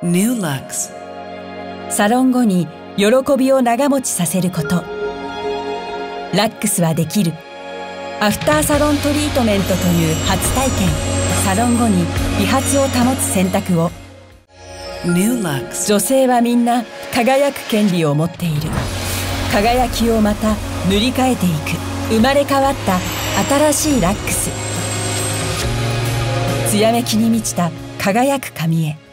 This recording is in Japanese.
New Lux. サロン後に喜びを長持ちさせること。ラックスはできる。アフターサロントリートメントという初体験。サロン後に美髪を保つ選択を。New Lux. 女性はみんな輝く権利を持っている。輝きをまた塗り替えていく。生まれ変わった新しいラックス。艶めきに満ちた輝く髪へ。